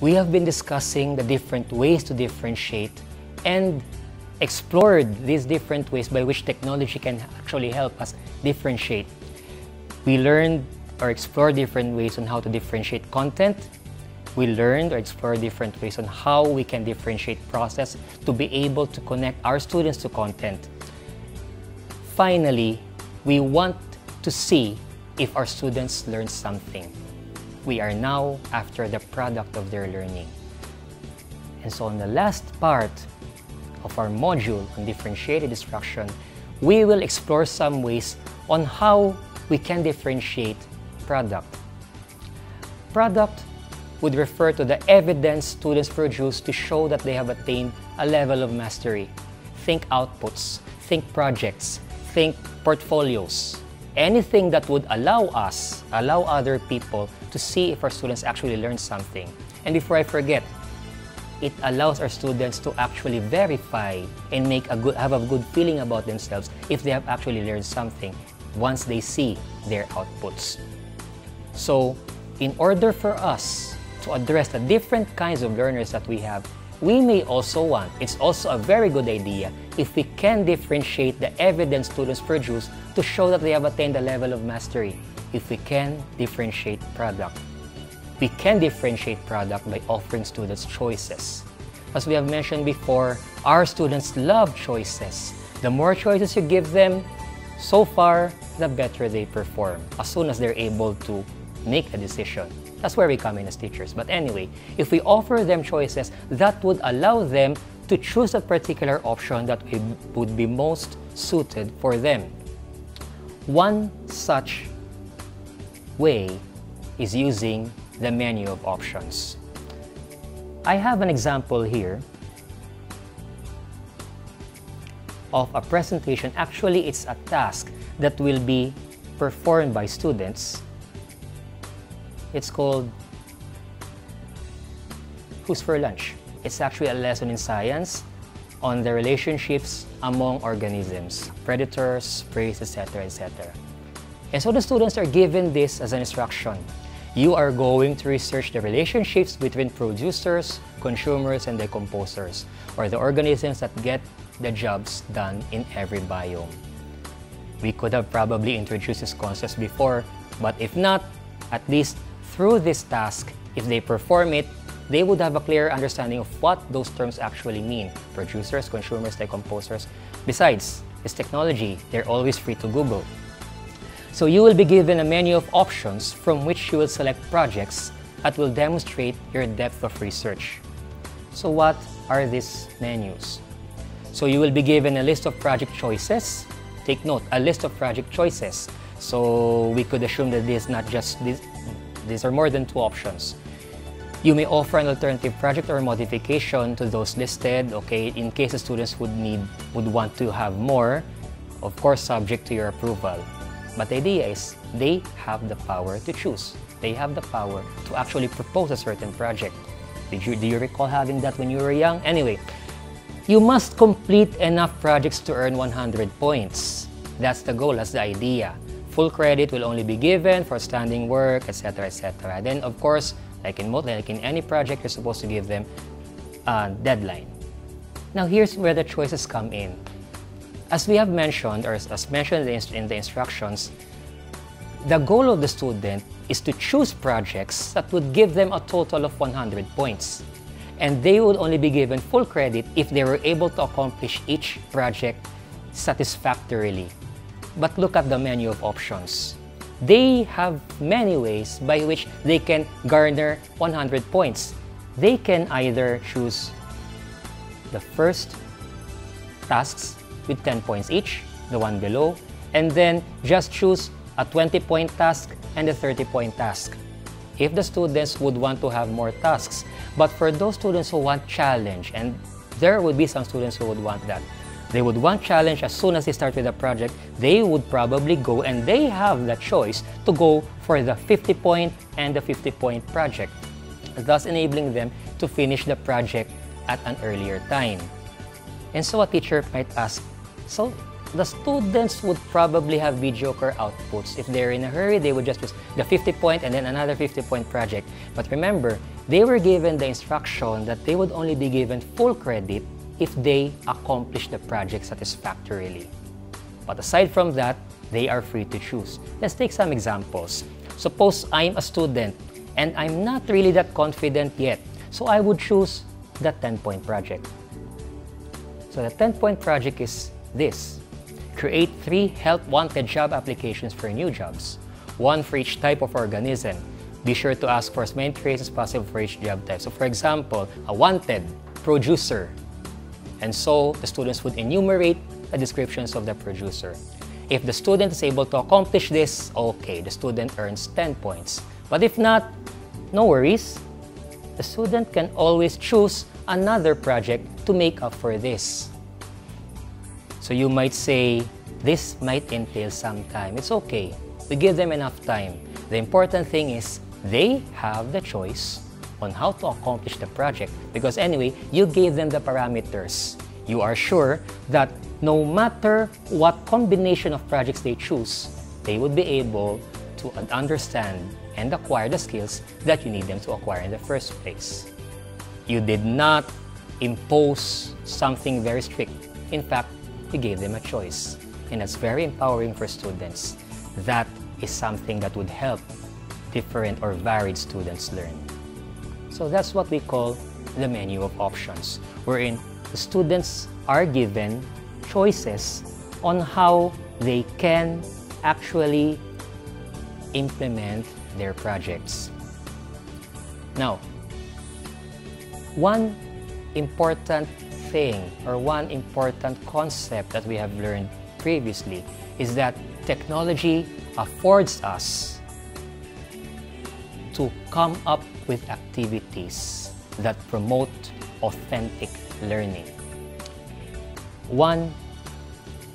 we have been discussing the different ways to differentiate and explored these different ways by which technology can actually help us differentiate. We learned or explored different ways on how to differentiate content. We learned or explored different ways on how we can differentiate process to be able to connect our students to content. Finally, we want to see if our students learn something. We are now after the product of their learning. And so on the last part of our module on differentiated instruction, we will explore some ways on how we can differentiate product. Product would refer to the evidence students produce to show that they have attained a level of mastery. Think outputs, think projects, think portfolios, anything that would allow us, allow other people to see if our students actually learn something. And before I forget, it allows our students to actually verify and make a good, have a good feeling about themselves if they have actually learned something once they see their outputs. So, in order for us to address the different kinds of learners that we have, we may also want, it's also a very good idea if we can differentiate the evidence students produce to show that they have attained a level of mastery, if we can differentiate product. We can differentiate product by offering students choices. As we have mentioned before, our students love choices. The more choices you give them, so far, the better they perform as soon as they're able to make a decision. That's where we come in as teachers. But anyway, if we offer them choices, that would allow them to choose a particular option that would be most suited for them. One such way is using the menu of options. I have an example here of a presentation. Actually, it's a task that will be performed by students it's called Who's for Lunch? It's actually a lesson in science on the relationships among organisms, predators, prey, etc., etc. And so the students are given this as an instruction. You are going to research the relationships between producers, consumers, and decomposers, or the organisms that get the jobs done in every biome. We could have probably introduced this concept before, but if not, at least through this task, if they perform it, they would have a clear understanding of what those terms actually mean. Producers, consumers, decomposers. Besides, it's technology. They're always free to Google. So you will be given a menu of options from which you will select projects that will demonstrate your depth of research. So what are these menus? So you will be given a list of project choices. Take note, a list of project choices. So we could assume that this is not just this, these are more than two options. You may offer an alternative project or modification to those listed, okay, in case the students would need, would want to have more, of course subject to your approval. But the idea is they have the power to choose. They have the power to actually propose a certain project. Did you, do you recall having that when you were young? Anyway, you must complete enough projects to earn 100 points. That's the goal, that's the idea full credit will only be given for standing work, etc., etc. Then, of course, like in, like in any project, you're supposed to give them a deadline. Now, here's where the choices come in. As we have mentioned, or as mentioned in the instructions, the goal of the student is to choose projects that would give them a total of 100 points. And they would only be given full credit if they were able to accomplish each project satisfactorily but look at the menu of options. They have many ways by which they can garner 100 points. They can either choose the first tasks with 10 points each, the one below, and then just choose a 20-point task and a 30-point task. If the students would want to have more tasks, but for those students who want challenge, and there would be some students who would want that, they would want challenge as soon as they start with a project, they would probably go and they have the choice to go for the 50 point and the 50 point project, thus enabling them to finish the project at an earlier time. And so a teacher might ask, so the students would probably have mediocre outputs. If they're in a hurry, they would just use the 50 point and then another 50 point project. But remember, they were given the instruction that they would only be given full credit if they accomplish the project satisfactorily. But aside from that, they are free to choose. Let's take some examples. Suppose I'm a student and I'm not really that confident yet, so I would choose the 10-point project. So the 10-point project is this. Create three help wanted job applications for new jobs, one for each type of organism. Be sure to ask for as many traits as possible for each job type. So for example, a wanted producer. And so the students would enumerate the descriptions of the producer. If the student is able to accomplish this, okay, the student earns 10 points. But if not, no worries. The student can always choose another project to make up for this. So you might say, this might entail some time. It's okay. We give them enough time. The important thing is they have the choice on how to accomplish the project because anyway, you gave them the parameters. You are sure that no matter what combination of projects they choose, they would be able to understand and acquire the skills that you need them to acquire in the first place. You did not impose something very strict. In fact, you gave them a choice. And that's very empowering for students. That is something that would help different or varied students learn. So that's what we call the menu of options, wherein the students are given choices on how they can actually implement their projects. Now, one important thing or one important concept that we have learned previously is that technology affords us to come up with activities that promote authentic learning. One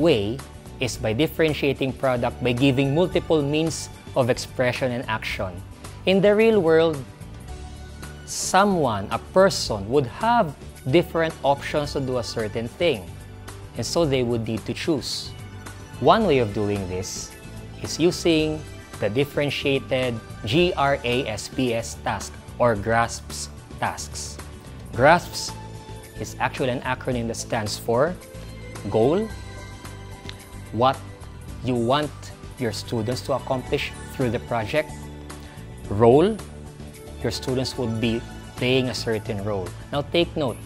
way is by differentiating product by giving multiple means of expression and action. In the real world, someone, a person, would have different options to do a certain thing, and so they would need to choose. One way of doing this is using the differentiated GRASPS task or GRASPS tasks. GRASPS is actually an acronym that stands for goal, what you want your students to accomplish through the project, role, your students would be playing a certain role. Now take note,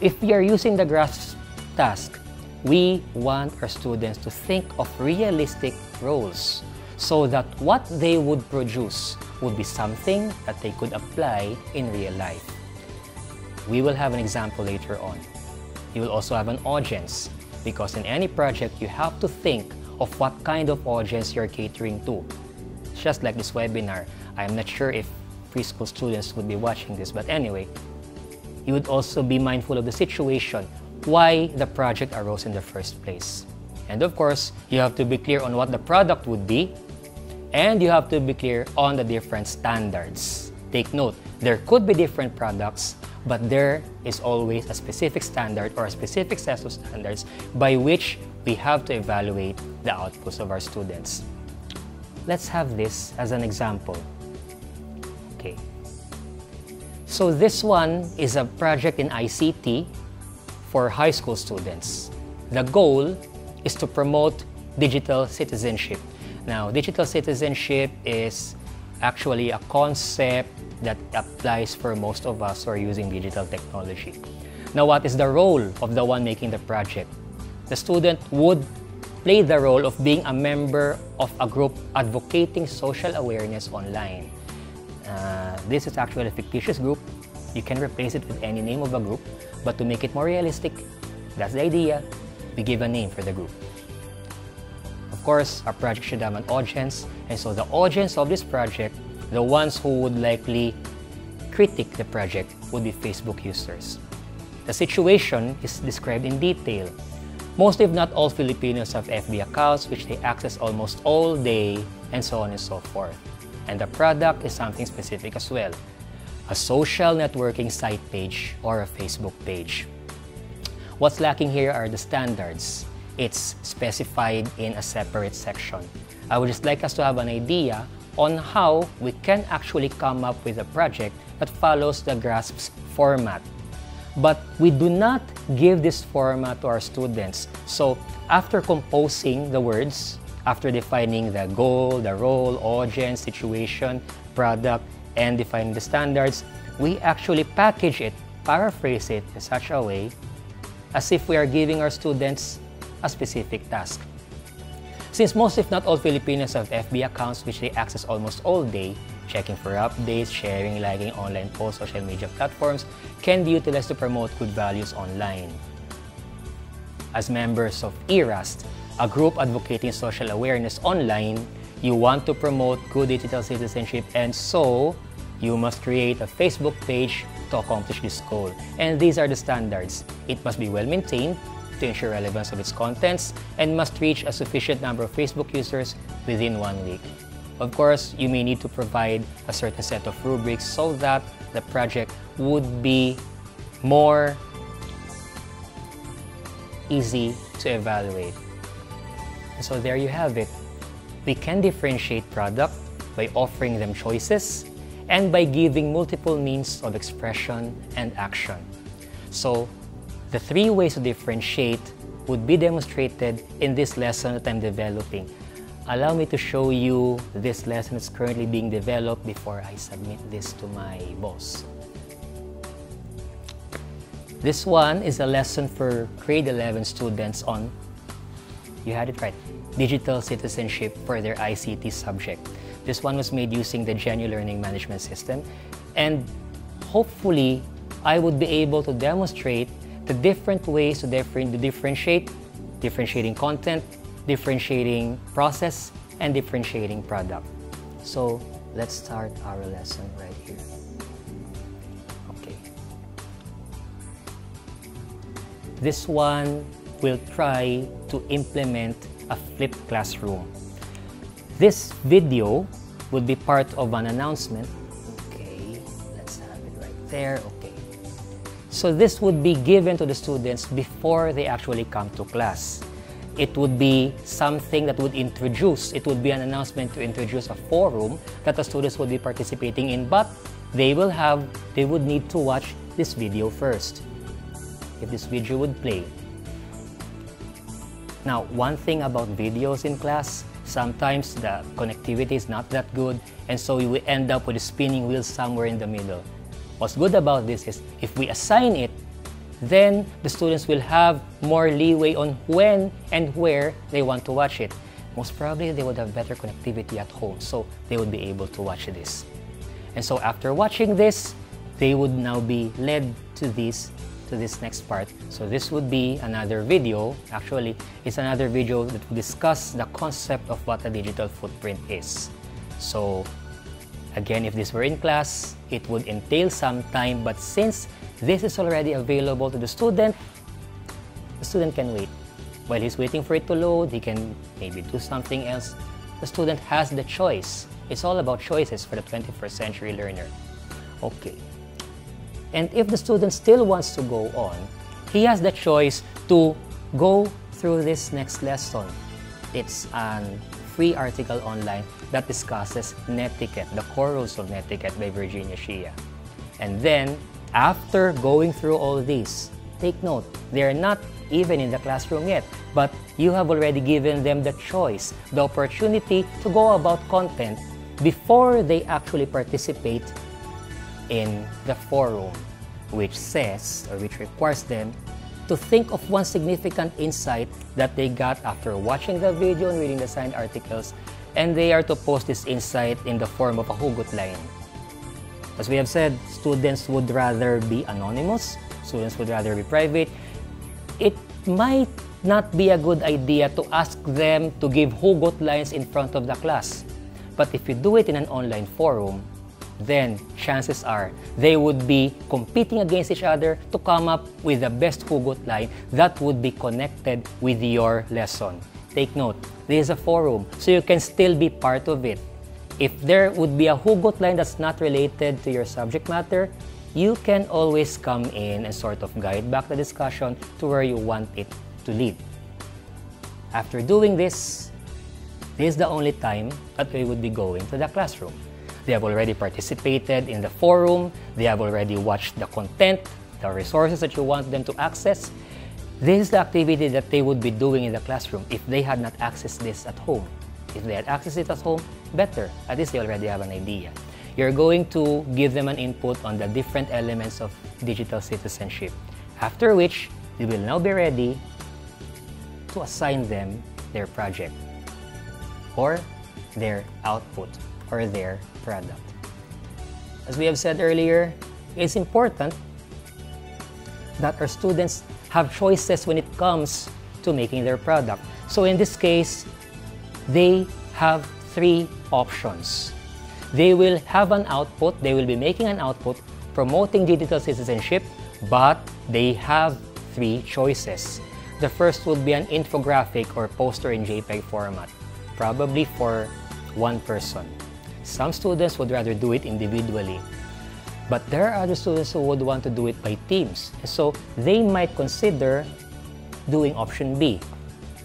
if we are using the GRASPS task, we want our students to think of realistic roles so that what they would produce would be something that they could apply in real life. We will have an example later on. You will also have an audience because in any project you have to think of what kind of audience you're catering to. Just like this webinar, I'm not sure if preschool students would be watching this, but anyway, you would also be mindful of the situation, why the project arose in the first place. And of course, you have to be clear on what the product would be, and you have to be clear on the different standards. Take note, there could be different products, but there is always a specific standard or a specific set of standards by which we have to evaluate the outputs of our students. Let's have this as an example. Okay. So this one is a project in ICT for high school students. The goal is to promote digital citizenship. Now, digital citizenship is actually a concept that applies for most of us who are using digital technology. Now, what is the role of the one making the project? The student would play the role of being a member of a group advocating social awareness online. Uh, this is actually a fictitious group. You can replace it with any name of a group, but to make it more realistic, that's the idea, we give a name for the group. Of course, our project should have an audience, and so the audience of this project, the ones who would likely critique the project, would be Facebook users. The situation is described in detail. Most, if not all, Filipinos have FB accounts which they access almost all day, and so on and so forth. And the product is something specific as well a social networking site page or a Facebook page. What's lacking here are the standards it's specified in a separate section. I would just like us to have an idea on how we can actually come up with a project that follows the GRASPS format. But we do not give this format to our students. So after composing the words, after defining the goal, the role, audience, situation, product, and defining the standards, we actually package it, paraphrase it in such a way as if we are giving our students a specific task. Since most if not all Filipinos have FB accounts which they access almost all day, checking for updates, sharing, liking online posts, social media platforms can be utilized to promote good values online. As members of ERAST, a group advocating social awareness online, you want to promote good digital citizenship and so you must create a Facebook page to accomplish this goal. And these are the standards. It must be well maintained to ensure relevance of its contents and must reach a sufficient number of Facebook users within one week. Of course, you may need to provide a certain set of rubrics so that the project would be more easy to evaluate. so there you have it. We can differentiate product by offering them choices and by giving multiple means of expression and action. So the three ways to differentiate would be demonstrated in this lesson that I'm developing. Allow me to show you this lesson that's currently being developed before I submit this to my boss. This one is a lesson for grade 11 students on, you had it right, digital citizenship for their ICT subject. This one was made using the Genyo Learning Management System and hopefully I would be able to demonstrate the different ways to, different, to differentiate, differentiating content, differentiating process, and differentiating product. So let's start our lesson right here. Okay. This one will try to implement a flipped classroom. This video would be part of an announcement. Okay, let's have it right there. Okay. So this would be given to the students before they actually come to class. It would be something that would introduce, it would be an announcement to introduce a forum that the students would be participating in, but they will have, they would need to watch this video first. If this video would play. Now, one thing about videos in class, sometimes the connectivity is not that good, and so you will end up with a spinning wheel somewhere in the middle. What's good about this is if we assign it, then the students will have more leeway on when and where they want to watch it. Most probably, they would have better connectivity at home, so they would be able to watch this. And so after watching this, they would now be led to this to this next part. So this would be another video. Actually, it's another video that will discuss the concept of what a digital footprint is. So Again, if this were in class, it would entail some time, but since this is already available to the student, the student can wait. While he's waiting for it to load, he can maybe do something else. The student has the choice. It's all about choices for the 21st century learner. Okay. And if the student still wants to go on, he has the choice to go through this next lesson. It's an free article online that discusses netiquette, the core rules of netiquette by Virginia Shea. And then, after going through all these, take note, they are not even in the classroom yet, but you have already given them the choice, the opportunity to go about content before they actually participate in the forum, which says or which requires them to think of one significant insight that they got after watching the video and reading the signed articles, and they are to post this insight in the form of a hugot line. As we have said, students would rather be anonymous, students would rather be private. It might not be a good idea to ask them to give hugot lines in front of the class. But if you do it in an online forum, then chances are they would be competing against each other to come up with the best hugot line that would be connected with your lesson. Take note, this is a forum, so you can still be part of it. If there would be a hugot line that's not related to your subject matter, you can always come in and sort of guide back the discussion to where you want it to lead. After doing this, this is the only time that we would be going to the classroom. They have already participated in the forum. They have already watched the content, the resources that you want them to access. This is the activity that they would be doing in the classroom if they had not accessed this at home. If they had accessed it at home, better. At least they already have an idea. You're going to give them an input on the different elements of digital citizenship. After which, you will now be ready to assign them their project or their output or their product. As we have said earlier, it's important that our students have choices when it comes to making their product. So in this case, they have three options. They will have an output, they will be making an output promoting digital citizenship, but they have three choices. The first would be an infographic or poster in JPEG format, probably for one person. Some students would rather do it individually, but there are other students who would want to do it by teams. So they might consider doing option B,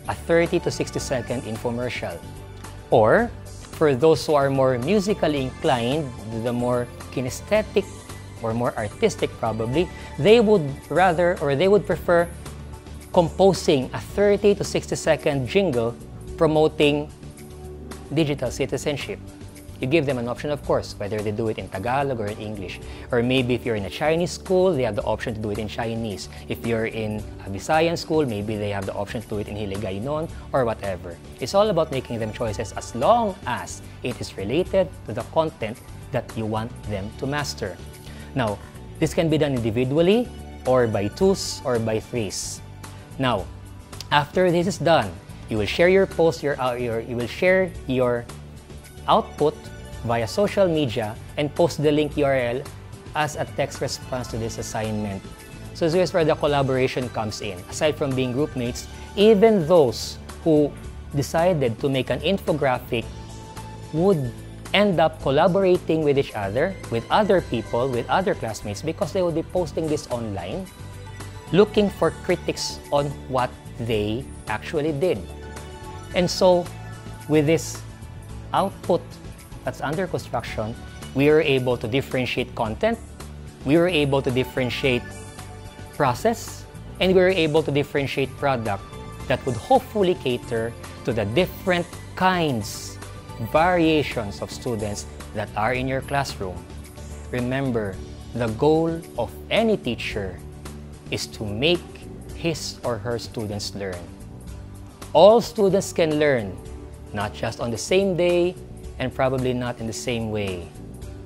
a 30 to 60 second infomercial. Or for those who are more musically inclined, the more kinesthetic or more artistic probably, they would rather or they would prefer composing a 30 to 60 second jingle promoting digital citizenship. You give them an option, of course, whether they do it in Tagalog or in English. Or maybe if you're in a Chinese school, they have the option to do it in Chinese. If you're in a Visayan school, maybe they have the option to do it in Hiligaynon or whatever. It's all about making them choices as long as it is related to the content that you want them to master. Now, this can be done individually or by twos or by threes. Now, after this is done, you will share your post, your, uh, your, you will share your output via social media and post the link URL as a text response to this assignment. So this is where the collaboration comes in. Aside from being group mates, even those who decided to make an infographic would end up collaborating with each other, with other people, with other classmates because they would be posting this online, looking for critics on what they actually did. And so, with this output that's under construction, we were able to differentiate content, we were able to differentiate process, and we were able to differentiate product that would hopefully cater to the different kinds variations of students that are in your classroom. Remember, the goal of any teacher is to make his or her students learn. All students can learn, not just on the same day and probably not in the same way.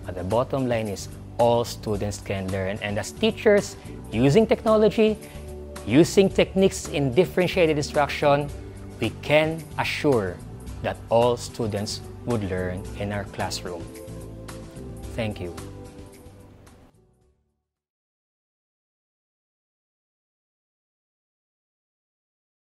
But the bottom line is all students can learn. And as teachers, using technology, using techniques in differentiated instruction, we can assure that all students would learn in our classroom. Thank you.